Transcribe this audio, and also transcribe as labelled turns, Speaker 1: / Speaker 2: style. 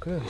Speaker 1: Good.